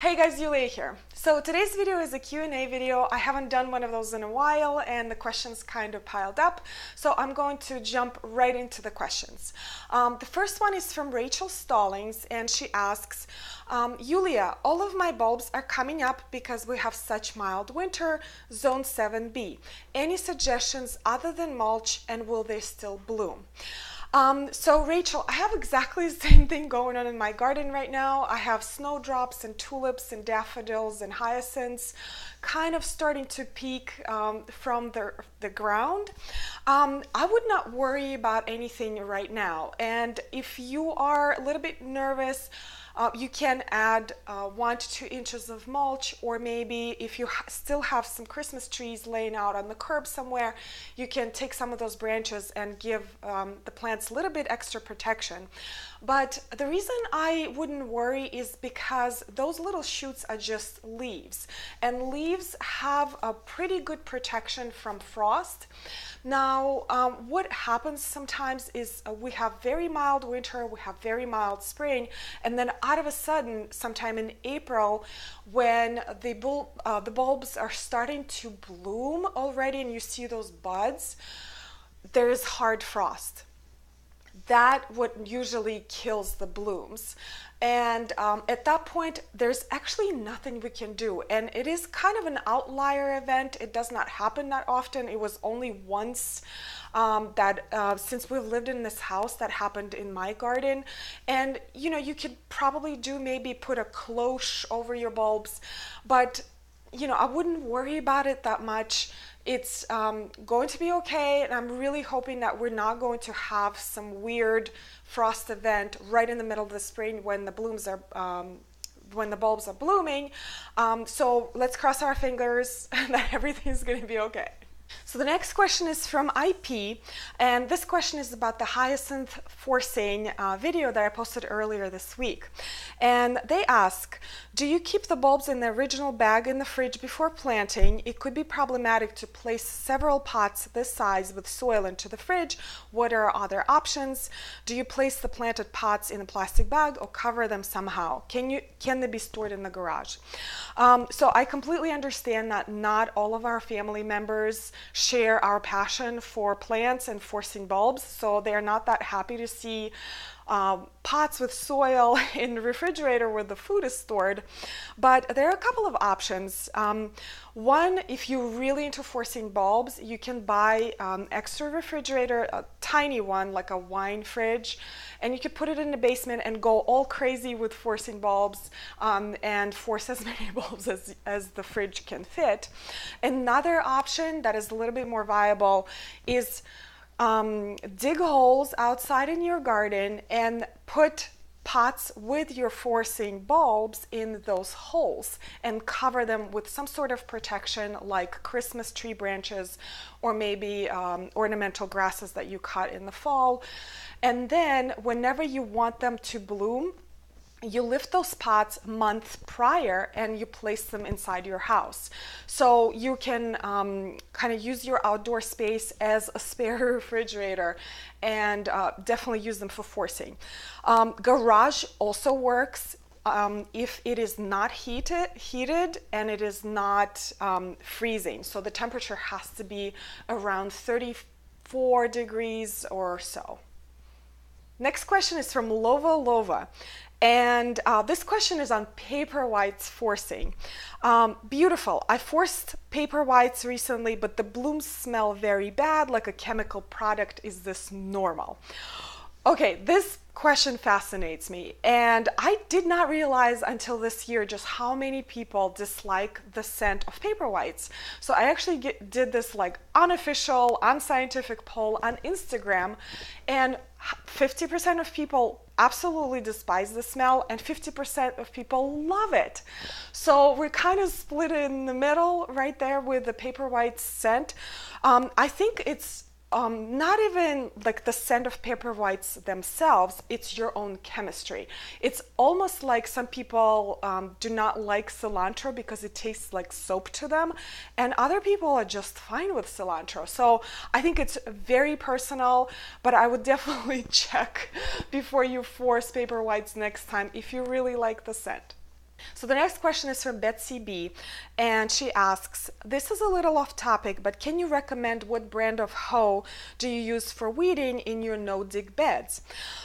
Hey guys, Yuliya here. So today's video is a Q&A video. I haven't done one of those in a while and the questions kind of piled up. So I'm going to jump right into the questions. Um, the first one is from Rachel Stallings and she asks, um, Yuliya, all of my bulbs are coming up because we have such mild winter, zone 7B. Any suggestions other than mulch and will they still bloom? Um, so Rachel, I have exactly the same thing going on in my garden right now. I have snowdrops and tulips and daffodils and hyacinths kind of starting to peek um, from the, the ground. Um, I would not worry about anything right now. And if you are a little bit nervous, uh, you can add uh, one to two inches of mulch, or maybe if you ha still have some Christmas trees laying out on the curb somewhere, you can take some of those branches and give um, the plants a little bit extra protection. But the reason I wouldn't worry is because those little shoots are just leaves, and leaves have a pretty good protection from frost. Now, um, what happens sometimes is uh, we have very mild winter, we have very mild spring, and then out of a sudden, sometime in April, when the, bul- uh, the bulbs are starting to bloom already and you see those buds, there's hard frost that what usually kills the blooms. And um, at that point, there's actually nothing we can do. And it is kind of an outlier event. It does not happen that often. It was only once um, that uh, since we've lived in this house that happened in my garden. And you know, you could probably do maybe put a cloche over your bulbs, but you know, I wouldn't worry about it that much. It's um, going to be okay, and I'm really hoping that we're not going to have some weird frost event right in the middle of the spring when the blooms are um, when the bulbs are blooming. Um, so let's cross our fingers that everything's going to be okay. So the next question is from IP, and this question is about the hyacinth forcing uh, video that I posted earlier this week. And they ask, do you keep the bulbs in the original bag in the fridge before planting? It could be problematic to place several pots this size with soil into the fridge. What are other options? Do you place the planted pots in a plastic bag or cover them somehow? Can you can they be stored in the garage? Um, so I completely understand that not all of our family members share our passion for plants and forcing bulbs, so they're not that happy to see um, pots with soil in the refrigerator where the food is stored. But there are a couple of options. Um, one, if you're really into forcing bulbs, you can buy um, extra refrigerator, a tiny one like a wine fridge, and you can put it in the basement and go all crazy with forcing bulbs um, and force as many bulbs as, as the fridge can fit. Another option that is a little bit more viable is um, dig holes outside in your garden and put pots with your forcing bulbs in those holes and cover them with some sort of protection like Christmas tree branches or maybe um, ornamental grasses that you cut in the fall. And then whenever you want them to bloom, you lift those pots months prior and you place them inside your house. So you can um, kind of use your outdoor space as a spare refrigerator and uh, definitely use them for forcing. Um, garage also works um, if it is not heated, heated and it is not um, freezing. So the temperature has to be around 34 degrees or so. Next question is from Lova Lova. And uh, this question is on paper whites forcing. Um, beautiful. I forced paper whites recently, but the blooms smell very bad, like a chemical product. Is this normal? Okay, this question fascinates me. And I did not realize until this year just how many people dislike the scent of paper whites. So I actually get, did this like unofficial, unscientific poll on Instagram, and 50% of people absolutely despise the smell, and 50% of people love it. So we're kind of split in the middle right there with the paper white scent. Um, I think it's um, not even like the scent of paper whites themselves, it's your own chemistry. It's almost like some people um, do not like cilantro because it tastes like soap to them, and other people are just fine with cilantro. So I think it's very personal, but I would definitely check before you force paper whites next time if you really like the scent. So the next question is from Betsy B, and she asks, "This is a little off topic, but can you recommend what brand of hoe do you use for weeding in your no-dig beds?"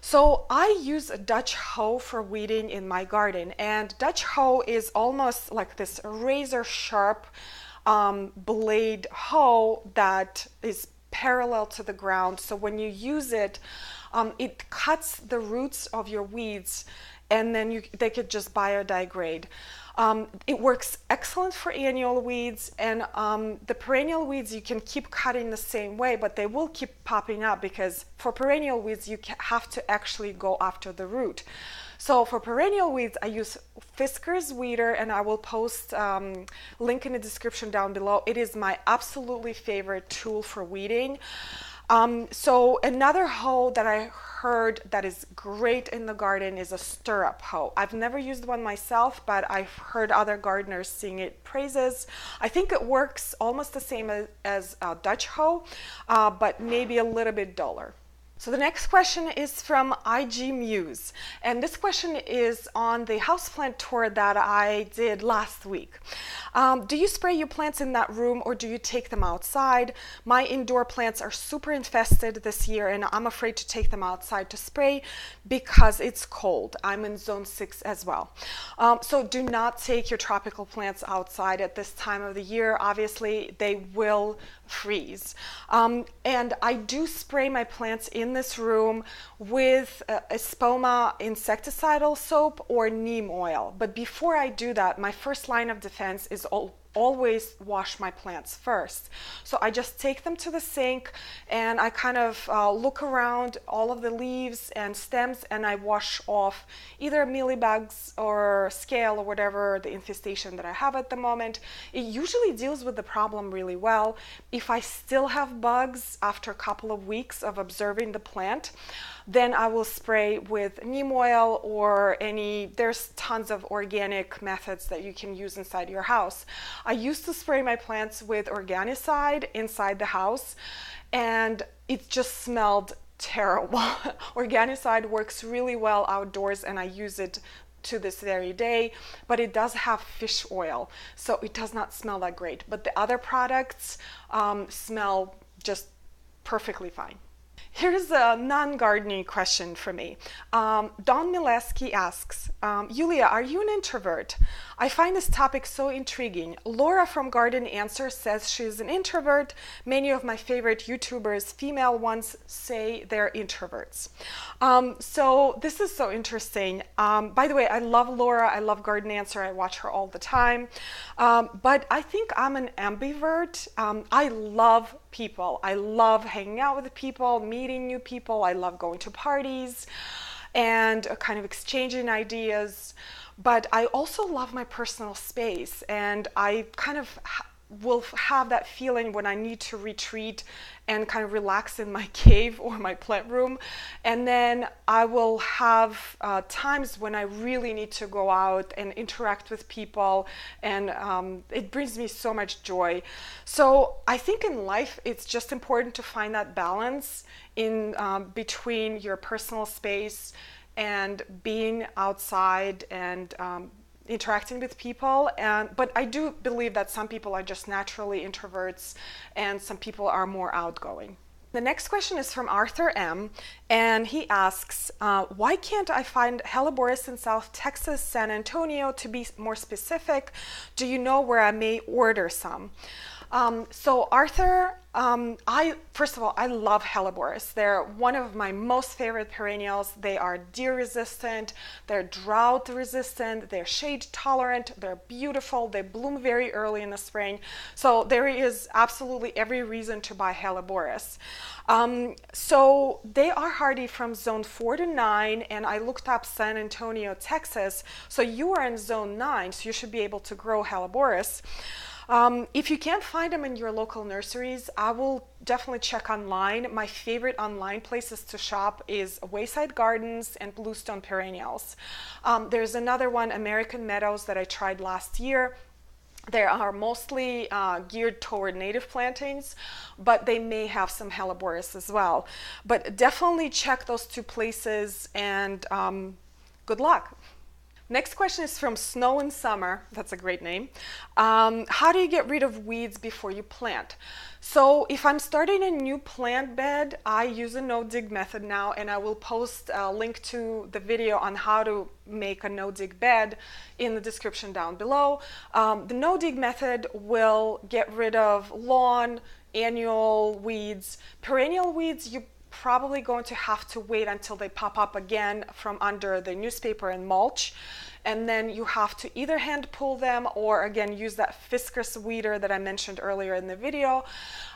So I use a Dutch hoe for weeding in my garden, and Dutch hoe is almost like this razor sharp um, blade hoe that is parallel to the ground. So when you use it, um, it cuts the roots of your weeds and then you, they could just biodegrade. Um, it works excellent for annual weeds, and um, the perennial weeds you can keep cutting the same way, but they will keep popping up because for perennial weeds you have to actually go after the root. So for perennial weeds, I use Fiskars Weeder, and I will post um, link in the description down below. It is my absolutely favorite tool for weeding. Um, so another hoe that I heard that is great in the garden is a stirrup hoe. I've never used one myself, but I've heard other gardeners sing it praises. I think it works almost the same as, as a Dutch hoe, uh, but maybe a little bit duller. So the next question is from IG Muse, and this question is on the houseplant tour that I did last week. Um, do you spray your plants in that room or do you take them outside? My indoor plants are super infested this year and I'm afraid to take them outside to spray because it's cold. I'm in zone six as well. Um, so do not take your tropical plants outside at this time of the year. Obviously, they will freeze. Um, and I do spray my plants in this room with a, Espoma insecticidal soap or neem oil. But before I do that, my first line of defense is all always wash my plants first. So I just take them to the sink and I kind of uh, look around all of the leaves and stems and I wash off either mealybugs or scale or whatever the infestation that I have at the moment. It usually deals with the problem really well. If I still have bugs after a couple of weeks of observing the plant, then I will spray with neem oil or any, there's tons of organic methods that you can use inside your house. I used to spray my plants with Organocide inside the house and it just smelled terrible. Organocide works really well outdoors and I use it to this very day, but it does have fish oil, so it does not smell that great. But the other products um, smell just perfectly fine. Here's a non-gardening question for me. Um, Don Mileski asks, um, Yuliya, are you an introvert? I find this topic so intriguing. Laura from Garden Answer says she's an introvert. Many of my favorite YouTubers, female ones, say they're introverts. Um, so this is so interesting. Um, by the way, I love Laura. I love Garden Answer. I watch her all the time. Um, but I think I'm an ambivert. Um, I love people. I love hanging out with people, meeting new people. I love going to parties and uh, kind of exchanging ideas. But I also love my personal space and I kind of will have that feeling when I need to retreat and kind of relax in my cave or my plant room. And then I will have uh, times when I really need to go out and interact with people, and um, it brings me so much joy. So I think in life, it's just important to find that balance in um, between your personal space and being outside and um, interacting with people and but i do believe that some people are just naturally introverts and some people are more outgoing the next question is from Arthur M. And he asks, uh, Why can't I find Helleborus in South Texas, San Antonio? To be more specific, do you know where I may order some? Um, so Arthur, um, I first of all, I love hellebores. They're one of my most favorite perennials. They are deer resistant, they're drought resistant, they're shade tolerant, they're beautiful, they bloom very early in the spring. So there is absolutely every reason to buy hellebores. Um, so they are hardy from zone four to nine, and I looked up San Antonio, Texas. So you are in zone nine, so you should be able to grow Helleborus. Um, if you can't find them in your local nurseries, I will definitely check online. My favorite online places to shop is Wayside Gardens and Bluestone Perennials. Um, there's another one, American Meadows, that I tried last year. They are mostly uh, geared toward native plantings, but they may have some Helleborus as well. But definitely check those two places and um, good luck. Next question is from Snow and Summer. That's a great name. Um, how do you get rid of weeds before you plant? So if I'm starting a new plant bed, I use a no-dig method now and I will post a link to the video on how to make a no-dig bed in the description down below. Um, the no-dig method will get rid of lawn, annual weeds, perennial weeds, you probably going to have to wait until they pop up again from under the newspaper and mulch. And then you have to either hand pull them or again use that Fiskars weeder that I mentioned earlier in the video.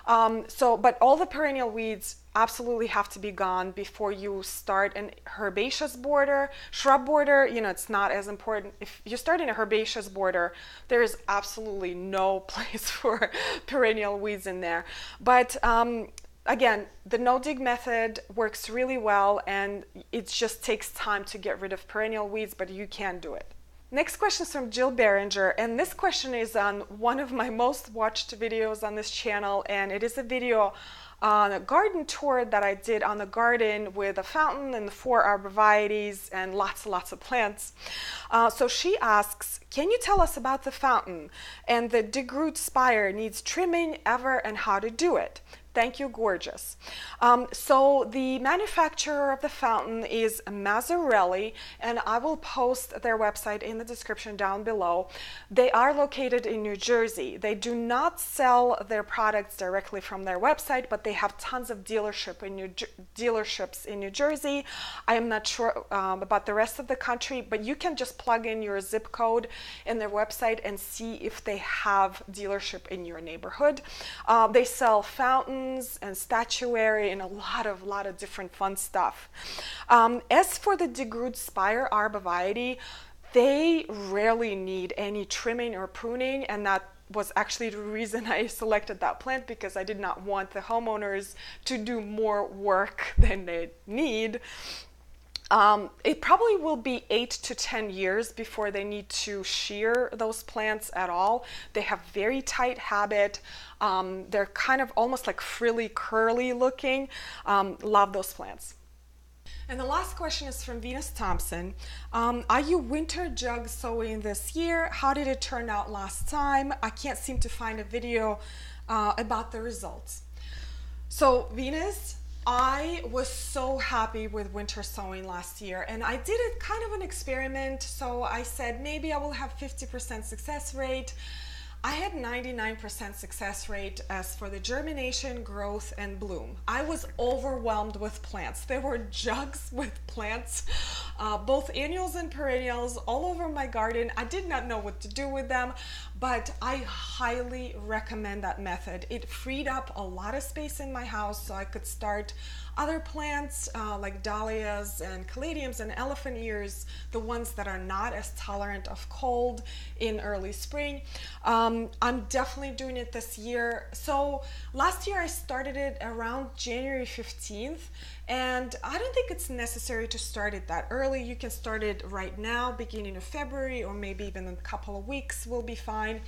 Um, so, but all the perennial weeds absolutely have to be gone before you start an herbaceous border. Shrub border, you know, it's not as important. If you're starting a herbaceous border, there is absolutely no place for perennial weeds in there. But um, again, the no-dig method works really well and it just takes time to get rid of perennial weeds, but you can do it. Next question is from Jill Behringer, and this question is on one of my most watched videos on this channel, and it is a video on a garden tour that I did on the garden with a fountain and the four arborvitaes and lots and lots of plants. Uh, so she asks, can you tell us about the fountain and the Degroot's Spire needs trimming ever and how to do it? Thank you, gorgeous. Um, so the manufacturer of the fountain is Massarelli, and I will post their website in the description down below. They are located in New Jersey. They do not sell their products directly from their website, but they have tons of dealership in New dealerships in New Jersey. I am not sure um, about the rest of the country, but you can just plug in your zip code in their website and see if they have dealership in your neighborhood. Uh, they sell fountains and statuary and a lot of lot of different fun stuff. Um, as for the Degroot's Spire arborvitae, they rarely need any trimming or pruning and that was actually the reason I selected that plant because I did not want the homeowners to do more work than they need. Um, it probably will be eight to 10 years before they need to shear those plants at all. They have very tight habit. Um, they're kind of almost like frilly, curly looking. Um, love those plants. And the last question is from Venus Thompson. Um, are you winter jug sowing this year? How did it turn out last time? I can't seem to find a video uh, about the results. So Venus, I was so happy with winter sowing last year and I did it kind of an experiment. So I said maybe I will have 50% success rate. I had 99% success rate as for the germination, growth, and bloom. I was overwhelmed with plants. There were jugs with plants, uh, both annuals and perennials, all over my garden. I did not know what to do with them, but I highly recommend that method. It freed up a lot of space in my house so I could start other plants uh, like dahlias and caladiums and elephant ears, the ones that are not as tolerant of cold in early spring. Um, I'm definitely doing it this year. So last year I started it around January 15th and I don't think it's necessary to start it that early. You can start it right now, beginning of February, or maybe even a couple of weeks will be fine.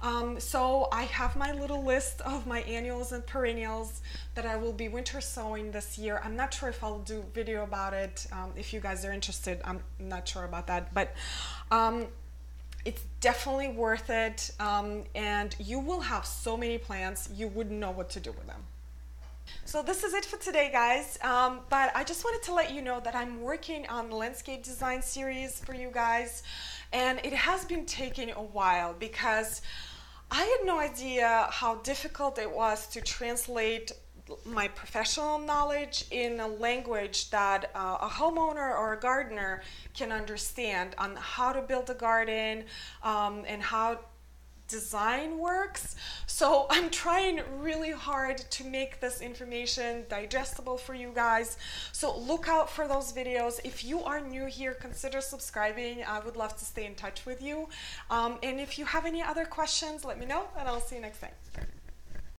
Um, so I have my little list of my annuals and perennials that I will be winter sowing this year. I'm not sure if I'll do video about it. Um, if you guys are interested, I'm not sure about that. But um, it's definitely worth it. Um, and you will have so many plants, you wouldn't know what to do with them. So this is it for today, guys. Um, but I just wanted to let you know that I'm working on the landscape design series for you guys. And it has been taking a while because I had no idea how difficult it was to translate my professional knowledge in a language that uh, a homeowner or a gardener can understand on how to build a garden um, and how design works. So I'm trying really hard to make this information digestible for you guys. So look out for those videos. If you are new here, consider subscribing. I would love to stay in touch with you. Um, and if you have any other questions, let me know and I'll see you next time.